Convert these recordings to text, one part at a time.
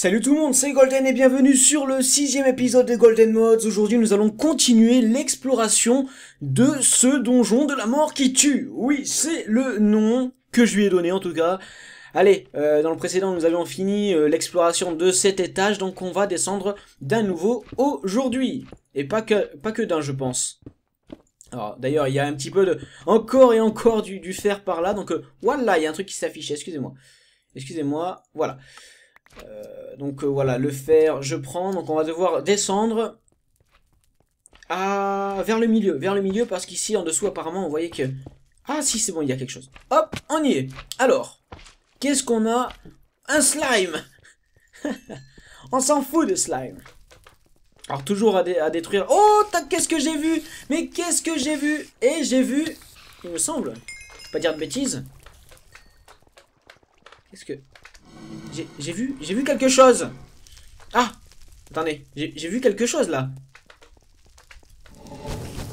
Salut tout le monde, c'est Golden et bienvenue sur le sixième épisode de Golden Mods. Aujourd'hui, nous allons continuer l'exploration de ce donjon de la mort qui tue. Oui, c'est le nom que je lui ai donné en tout cas. Allez, euh, dans le précédent, nous avions fini euh, l'exploration de cet étage, donc on va descendre d'un nouveau aujourd'hui. Et pas que, pas que d'un, je pense. Alors, d'ailleurs, il y a un petit peu de... Encore et encore du, du fer par là, donc voilà, il y a un truc qui s'affiche, excusez-moi. Excusez-moi, voilà. Euh, donc euh, voilà, le fer, je prends. Donc on va devoir descendre à... vers le milieu. Vers le milieu parce qu'ici en dessous apparemment on voyait que... Ah si c'est bon, il y a quelque chose. Hop, on y est. Alors, qu'est-ce qu'on a? Un slime On s'en fout de slime. Alors toujours à, détruire... Oh, qu'est-ce que j'ai vu? Mais qu'est-ce que j'ai vu? Et j'ai vu, il me semble, pas dire de bêtises. Qu'est-ce que... J'ai vu, j'ai vu quelque chose. Ah Attendez, j'ai vu quelque chose là.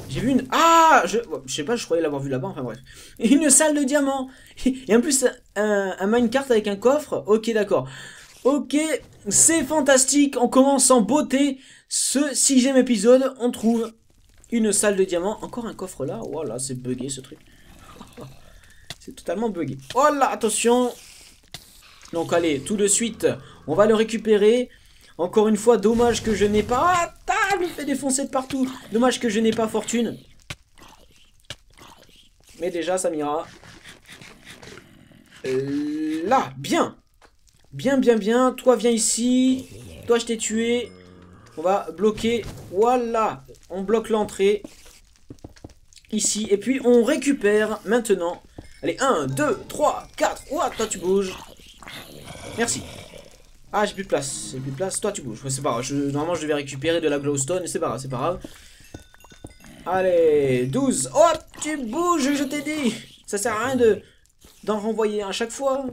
J'ai vu une... Ah je, sais pas, je croyais l'avoir vu là-bas, enfin bref. Une salle de diamants Et en plus, un, un minecart avec un coffre. Ok, d'accord. Ok, c'est fantastique. On commence en beauté. Ce sixième épisode, on trouve une salle de diamants. Encore un coffre là. Voilà, c'est bugué ce truc. c'est totalement bugué. Oh là, attention donc allez, tout de suite, on va le récupérer. Encore une fois, dommage que je n'ai pas... Ah, table, il fait défoncer de partout. Dommage que je n'ai pas fortune. Mais déjà, ça m'ira. Là, bien. Bien, bien, bien. Toi, viens ici. Toi, je t'ai tué. On va bloquer. Voilà. On bloque l'entrée. Ici. Et puis, on récupère maintenant. Allez, 1, 2, 3, 4. Ouah, toi, tu bouges. Merci. Ah, j'ai plus de place. J'ai plus de place. Toi, tu bouges. c'est pas grave. Normalement, je devais récupérer de la glowstone. C'est pas grave, c'est pas grave. Allez, 12. Oh, tu bouges, je t'ai dit. Ça sert à rien de d'en renvoyer à chaque fois.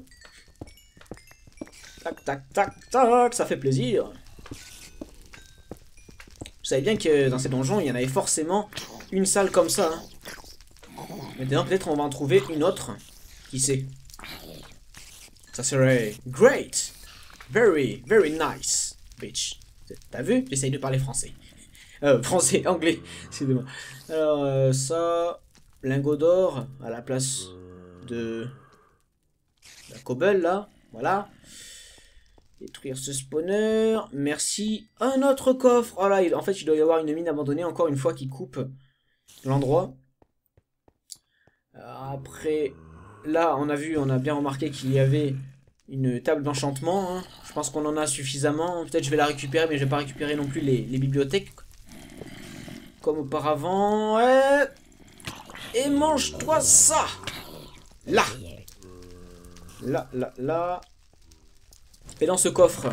Tac, tac, tac, tac. Ça fait plaisir. Vous savez bien que dans ces donjons, il y en avait forcément une salle comme ça. Hein. Maintenant, peut-être on va en trouver une autre. Qui sait ça serait great. Very, very nice, bitch. T'as vu? J'essaye de parler français. Euh, français, anglais, c'est moi Alors, euh, ça, lingot d'or à la place de la cobble, là. Voilà. Détruire ce spawner. Merci. Un autre coffre. Oh là, en fait, il doit y avoir une mine abandonnée, encore une fois, qui coupe l'endroit. Après, là, on a vu, on a bien remarqué qu'il y avait une table d'enchantement. Hein. Je pense qu'on en a suffisamment. Peut-être je vais la récupérer, mais je vais pas récupérer non plus les, bibliothèques. Comme auparavant. Et mange-toi ça Là Là, là, là. Et dans ce coffre,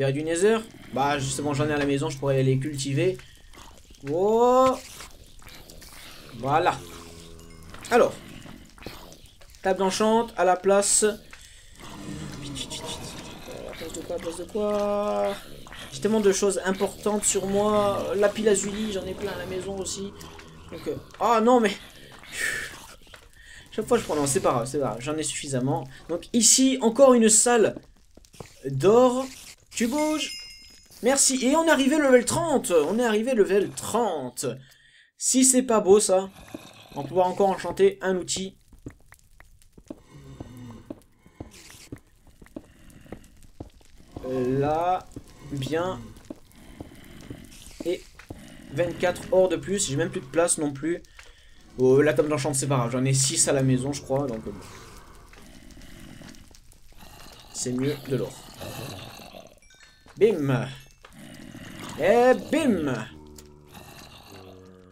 a du nether. Bah, justement, j'en ai à la maison, je pourrais les cultiver. Oh Voilà. Alors, Table d'enchant à la place. À la place de quoi, à de quoi J'ai tellement de choses importantes sur moi. La pile à j'en ai plein à la maison aussi. Donc, euh... oh non, mais. Chaque fois je prends. Non, c'est pas grave, c'est pas grave. J'en ai suffisamment. Donc, ici, encore une salle d'or. Tu bouges. Merci. Et on est arrivé level 30. On est arrivé level 30. Si c'est pas beau, ça. On pouvoir encore enchanter un outil là, bien. Et 24 or de plus, j'ai même plus de place non plus. Oh, la table d'enchant, c'est pas grave, j'en ai 6 à la maison, je crois, donc... Euh, c'est mieux de l'or. Bim Et bim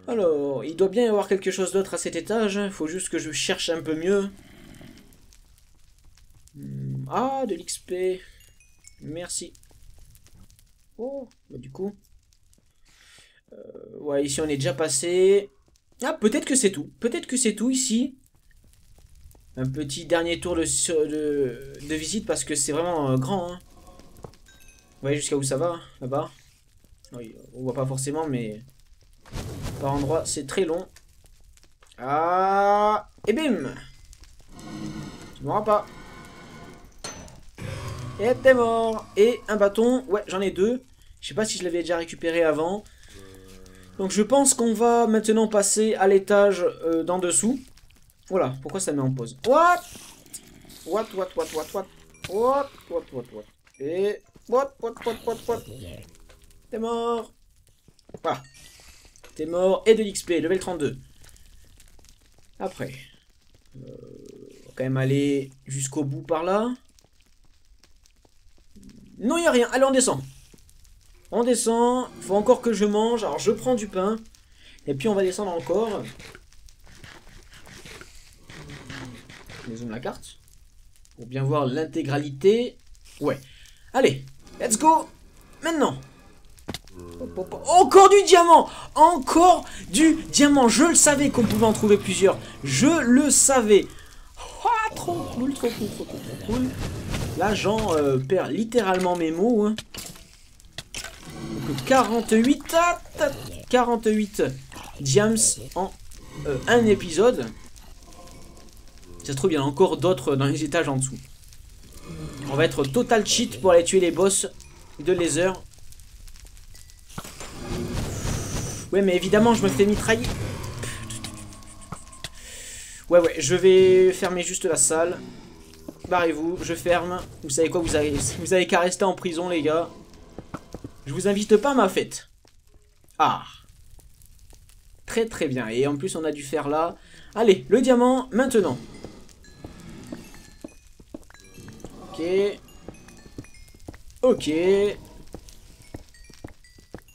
Alors, il doit bien y avoir quelque chose d'autre à cet étage, il faut juste que je cherche un peu mieux. Hmm, ah, de l'XP Merci. Oh, bah du coup. Euh, ouais, ici on est déjà passé. Ah, peut-être que c'est tout. Peut-être que c'est tout ici. Un petit dernier tour de, visite parce que c'est vraiment euh, grand. Hein. Vous voyez jusqu'à où ça va, là-bas oui, On voit pas forcément, mais par endroit, c'est très long. Ah Et bim Tu m'auras pas. Et t'es mort. Et un bâton. Ouais, j'en ai deux. Je sais pas si je l'avais déjà récupéré avant. Donc je pense qu'on va maintenant passer à l'étage euh, d'en dessous. Voilà, pourquoi ça met en pause? What? What, what, what, what, what? What, what, what, what? Et... What, what, what, what, what? T'es mort Voilà. T'es mort. Et de l'XP, level 32. Après. Euh, on va quand même aller jusqu'au bout par là. Non, il a rien. Allez, on descend. On descend. Faut encore que je mange. Alors, je prends du pain. Et puis, on va descendre encore. Je zoome la carte. Pour bien voir l'intégralité. Ouais. Allez, let's go. Maintenant. Encore du diamant Encore du diamant Je le savais qu'on pouvait en trouver plusieurs. Je le savais. Ah, trop cool, trop cool, trop cool, trop cool. Là, j'en euh, perds littéralement mes mots. Hein. Donc 48, 48 diams en euh, un épisode. Ça se trouve, il y en a encore d'autres dans les étages en dessous. On va être total cheat pour aller tuer les boss de laser. Ouais, mais évidemment, je me fais mitrailler. Ouais, ouais, je vais fermer juste la salle. Barrez-vous, je ferme. Vous savez quoi, vous avez, vous qu'à rester en prison, les gars. Je vous invite pas à ma fête. Ah. Très très bien. Et en plus, on a dû faire là. Allez, le diamant, maintenant. Ok. Ok.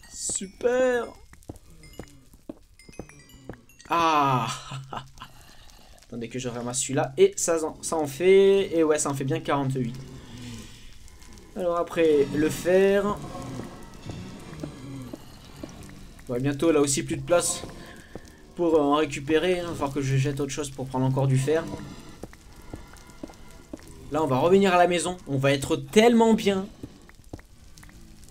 Super. Ah Attendez que je ramasse celui-là. Et ça, ça en fait... Et ouais, ça en fait bien 48. Alors après, le fer. Bientôt, là aussi, plus de place pour en récupérer. Il va falloir que je jette autre chose pour prendre encore du fer. Là, on va revenir à la maison. On va être tellement bien.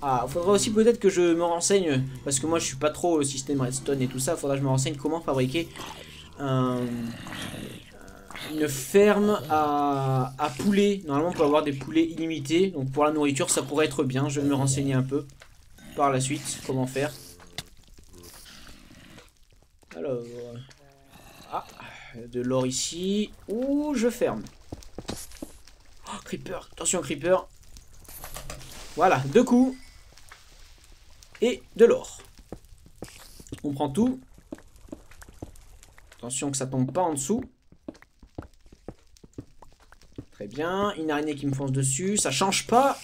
Ah, faudra aussi peut-être que je me renseigne, parce que moi je suis pas trop au système redstone et tout ça, faudra que je me renseigne comment fabriquer une ferme à, poulets. Normalement on peut avoir des poulets illimités, donc pour la nourriture ça pourrait être bien, je vais me renseigner un peu par la suite, comment faire. Alors, ah, de l'or ici, ouh, je ferme. Oh, creeper, attention creeper. Voilà, deux coups et de l'or. On prend tout. Attention que ça tombe pas en dessous. Bien. Une araignée qui me fonce dessus. Ça change pas.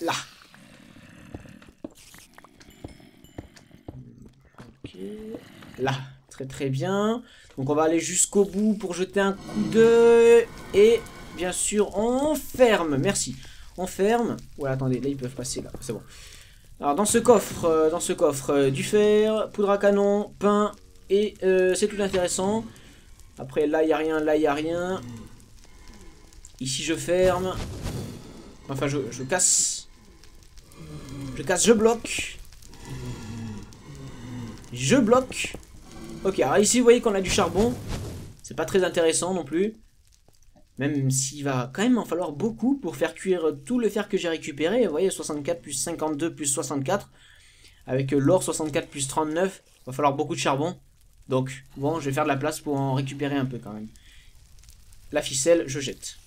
Là. Ok. Là. Très très bien. Donc on va aller jusqu'au bout pour jeter un coup d'œil. Et bien sûr, on ferme. Merci. On ferme. Ouais, attendez. Là, ils peuvent passer là. C'est bon. Alors dans ce coffre, euh, dans ce coffre, euh, du fer, poudre à canon, pain, et euh, c'est tout intéressant. Après là il a rien, là il a rien. Ici je ferme. Enfin je, je casse. Je casse, je bloque. Je bloque. Ok, alors ici vous voyez qu'on a du charbon. C'est pas très intéressant non plus. Même s'il va quand même en falloir beaucoup pour faire cuire tout le fer que j'ai récupéré. Vous voyez, 64 plus 52 plus 64. Avec l'or 64 plus 39. Il va falloir beaucoup de charbon. Donc, bon, je vais faire de la place pour en récupérer un peu quand même. La ficelle, je jette.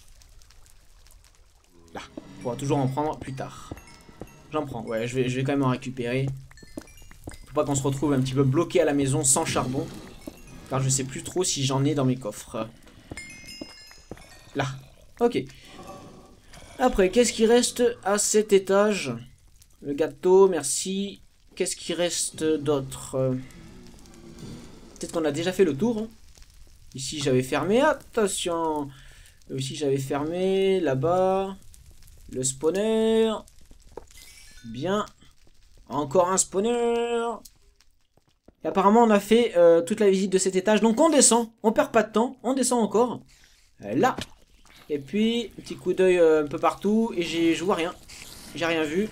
Là. On pourra toujours en prendre plus tard. J'en prends. Ouais, je vais, je vais quand même en récupérer. Faut pas qu'on se retrouve un petit peu bloqué à la maison sans charbon. Car je sais plus trop si j'en ai dans mes coffres. Là. Ok. Après, qu'est-ce qui reste à cet étage? Le gâteau, merci. Qu'est-ce qui reste d'autre? Peut-être qu'on a déjà fait le tour. Hein. Ici, j'avais fermé. Attention Ici, j'avais fermé. Là-bas. Le spawner. Bien. Encore un spawner. Et apparemment, on a fait euh, toute la visite de cet étage. Donc, on descend. On perd pas de temps. On descend encore. Euh, là. Et puis, petit coup d'œil euh, un peu partout. Et je vois rien. J'ai rien vu.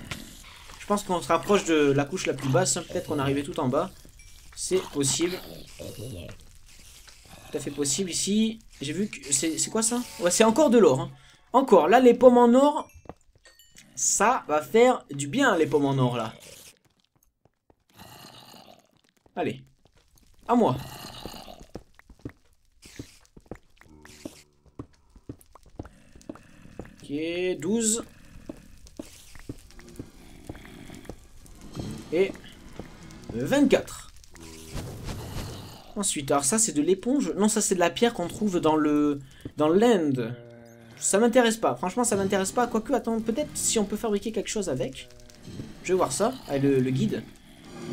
Je pense qu'on se rapproche de la couche la plus basse. Peut-être qu'on arrivé tout en bas. C'est possible. Tout à fait possible ici. J'ai vu que... C'est quoi ça? Ouais, c'est encore de l'or. Hein. Encore. Là, les pommes en or, Ça va faire du bien, les pommes en or, là. Allez. À moi. Ok, 12. Et 24. Ensuite, alors ça c'est de l'éponge. Non, ça c'est de la pierre qu'on trouve dans le dans l'end. Ça m'intéresse pas. Franchement, ça m'intéresse pas. Quoique, attends, peut-être si on peut fabriquer quelque chose avec. Je vais voir ça. Avec le, guide.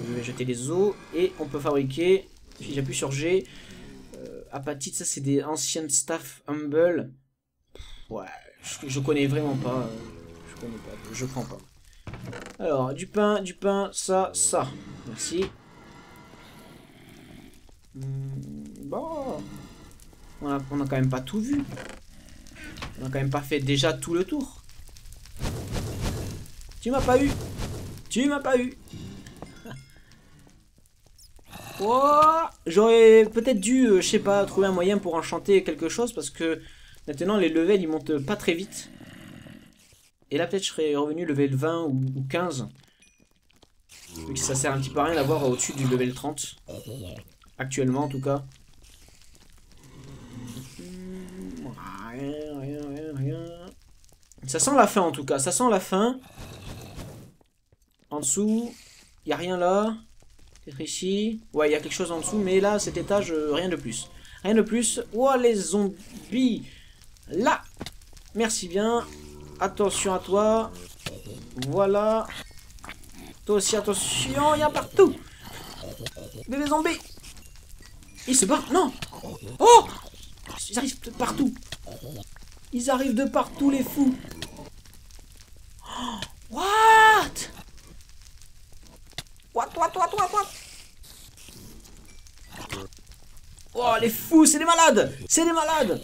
Je vais jeter les os. Et on peut fabriquer... Si j'appuie sur G... Euh, apatite, ça c'est des anciennes staff humble. Ouais, je, connais vraiment pas. Je connais pas. Je prends pas. Alors, du pain, du pain, ça, ça. Merci. Hmm, bon. On a, on a quand même pas tout vu. On a quand même pas fait déjà tout le tour. Tu m'as pas eu. Tu m'as pas eu. Oh, J'aurais peut-être dû, euh, je sais pas, trouver un moyen pour enchanter quelque chose parce que maintenant les levels ils montent pas très vite. Et là peut-être je serais revenu level 20 ou 15. Vu que ça sert un petit peu à rien d'avoir au-dessus du level 30. Actuellement en tout cas. Ça sent la fin en tout cas, ça sent la fin. En dessous, il a rien là. Peut-être ici. Ouais, il y a quelque chose en dessous, mais là, cet étage, euh, rien de plus. Rien de plus. Oh, les zombies Là Merci bien. Attention à toi. Voilà. Toi aussi, attention, il y a partout. Bébé zombie Il se barre Non Oh Ils arrivent partout. Ils arrivent de partout, les fous. What? What, what, what, what, what? Oh, les fous, c'est des malades C'est des malades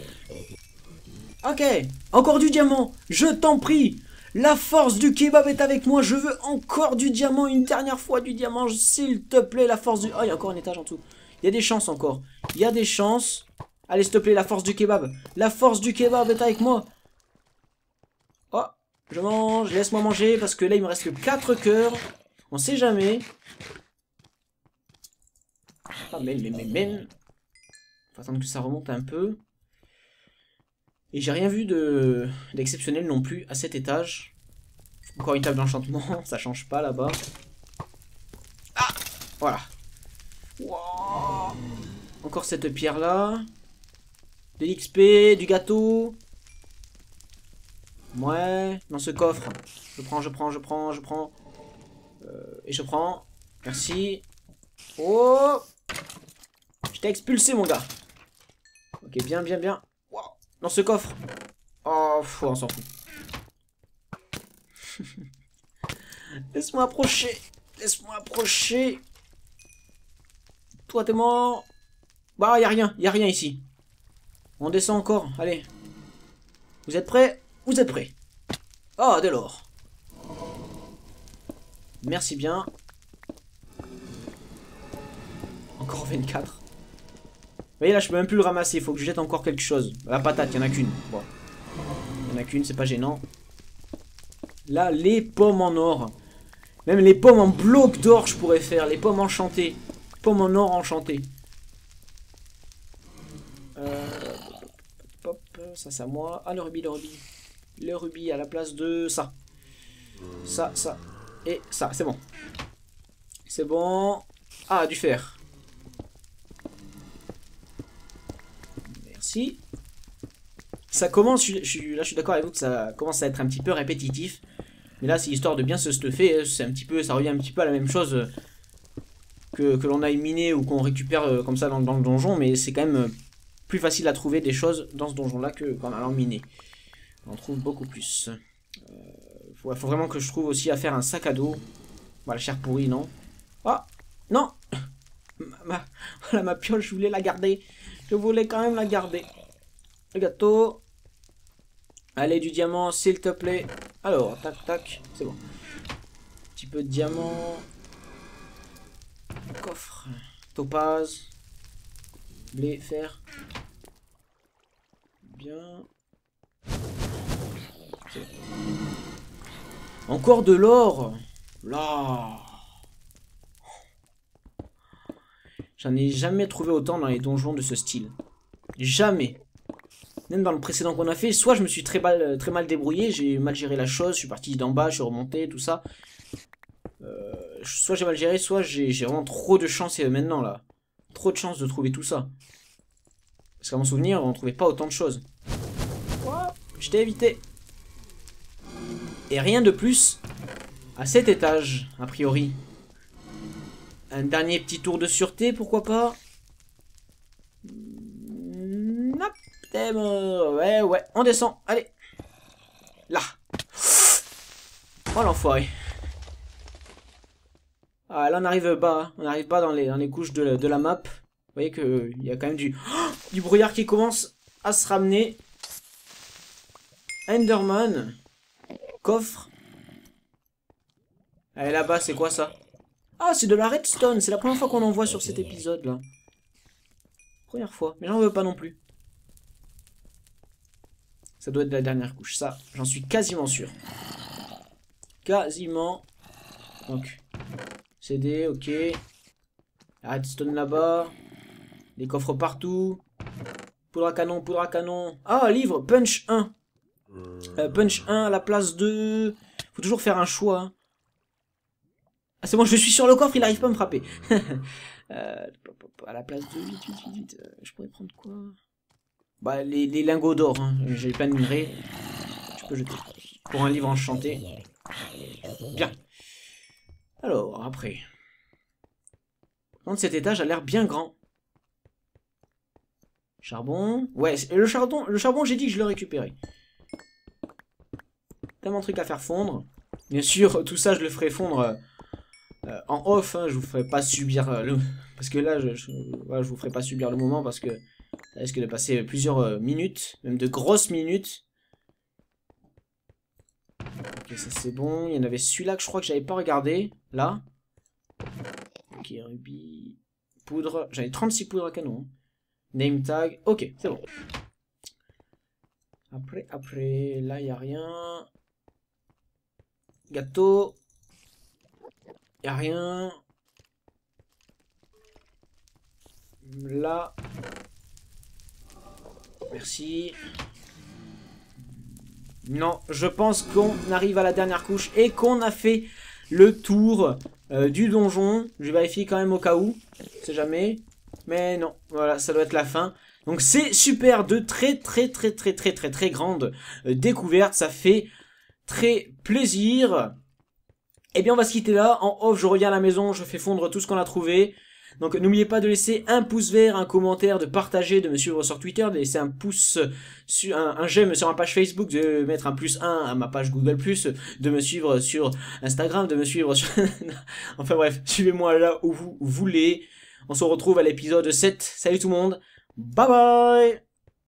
Ok, encore du diamant, je t'en prie La force du kebab est avec moi, je veux encore du diamant, une dernière fois du diamant, s'il te plaît, la force du... Oh, il y a encore un étage en dessous. Il y a des chances encore. Il y a des chances. Allez, s'il te plaît, la force du kebab. La force du kebab est avec moi. Je mange, laisse-moi manger, parce que là, il me reste que 4 cœurs. On sait jamais. Ah, mais, mais, mais, mais. Faut attendre que ça remonte un peu. Et j'ai rien vu de d'exceptionnel non plus à cet étage. Encore une table d'enchantement, ça change pas là-bas. Ah Voilà. Encore cette pierre-là. De l'XP, du gâteau. Ouais, dans ce coffre. Je prends, je prends, je prends, je prends. Euh, et je prends. Merci. Oh Je t'ai expulsé, mon gars. Ok, bien, bien, bien. Dans ce coffre. Oh, on s'en fout. Laisse-moi approcher. Laisse-moi approcher. Toi, t'es mort. Bah, y a rien. Y a rien ici. On descend encore. Allez. Vous êtes prêts? Vous êtes prêts? Oh, de l'or. Merci bien. Encore 24. Vous voyez là, je peux même plus le ramasser. Il faut que je jette encore quelque chose. La patate, il n'y en a qu'une. Bon. Il n'y en a qu'une, c'est pas gênant. Là, les pommes en or. Même les pommes en bloc d'or, je pourrais faire. Les pommes enchantées. Pommes en or enchantées. Euh, ça c'est à moi. Ah, le rubis, le rubis le rubis à la place de ça. Ça, ça et ça. C'est bon. C'est bon. Ah, du fer. Merci. Ça commence, là je suis d'accord avec vous que ça commence à être un petit peu répétitif. Mais là c'est histoire de bien se stuffer, c'est un petit peu, ça revient un petit peu à la même chose que, que l'on aille miner ou qu'on récupère euh, comme ça dans, le donjon. Mais c'est quand même plus facile à trouver des choses dans ce donjon là que qu'en allant miner. On trouve beaucoup plus. Euh, faut, vraiment que je trouve aussi à faire un sac à dos. Voilà, chair pourrie, non Oh Non ma, Voilà ma pioche, je voulais la garder. Je voulais quand même la garder. Le gâteau. Allez, du diamant, s'il te plaît. Alors, tac, tac. C'est bon. Un petit peu de diamant. Coffre. Topaz. Blé, fer. Bien. Encore de l'or Là J'en ai jamais trouvé autant dans les donjons de ce style. Jamais. Même dans le précédent qu'on a fait, soit je me suis très mal, très mal débrouillé, j'ai mal géré la chose, je suis parti d'en bas, je suis remonté, tout ça. Euh, soit j'ai mal géré, soit j'ai vraiment trop de chance et maintenant là. Trop de chance de trouver tout ça. Parce qu'à mon souvenir, on trouvait pas autant de choses. je t'ai évité. Et rien de plus à cet étage, a priori. Un dernier petit tour de sûreté, pourquoi pas? Nope. Ouais, ouais, on descend, allez. Là. Oh l'enfoiré. Ah, là on arrive bas, on arrive pas dans les, couches de la, map. Vous voyez qu'il y a quand même du, du brouillard qui commence à se ramener. Enderman. Coffre. Allez là-bas, c'est quoi ça? Ah, c'est de la redstone. C'est la première fois qu'on en voit sur cet épisode-là. Première fois. Mais j'en veux pas non plus. Ça doit être la dernière couche. Ça, j'en suis quasiment sûr. Quasiment. Donc, CD, ok. redstone là-bas. Des coffres partout. Poudre à canon, poudre à canon. Ah, livre, punch 1. Euh, punch 1 à la place de... Faut toujours faire un choix. Hein. Ah, c'est bon, je suis sur le coffre, il arrive pas à me frapper. euh, à la place de 8, 8, 8, 8. je pourrais prendre quoi? Bah, les, les lingots d'or. Hein. J'ai plein de minerais. Tu peux jeter. Pour un livre enchanté. Bien. Alors, après. Par cet étage a l'air bien grand. Charbon. Ouais, le charbon, le charbon j'ai dit que je le récupérais. Tellement de trucs à faire fondre. Bien sûr, tout ça, je le ferai fondre euh, en off. Hein, je vous ferai pas subir euh, le... Parce que là, je, je, vous ferai pas subir le moment parce que ça risque de passer plusieurs euh, minutes. Même de grosses minutes. Ok, ça c'est bon. Il y en avait celui-là que je crois que j'avais pas regardé. Là. Ok, rubis. Poudre. J'avais 36 poudres à canon. Hein. Name tag. Ok, c'est bon. Après, après, là, il n'y a rien. Gâteau. Il a rien. Là. Merci. Non, je pense qu'on arrive à la dernière couche et qu'on a fait le tour euh, du donjon. Je vais vérifier quand même au cas où. C'est jamais. Mais non, voilà, ça doit être la fin. Donc c'est super, de très très très très très très très grandes euh, découvertes. Ça fait très plaisir. Et eh bien on va se quitter là. En off, je reviens à la maison, je fais fondre tout ce qu'on a trouvé. Donc n'oubliez pas de laisser un pouce vert, un commentaire, de partager, de me suivre sur Twitter, de laisser un pouce, sur un, j'aime sur ma page Facebook, de mettre un plus 1 à ma page Google+, de me suivre sur Instagram, de me suivre sur... enfin bref, suivez-moi là où vous voulez. On se retrouve à l'épisode 7. Salut tout le monde. Bye bye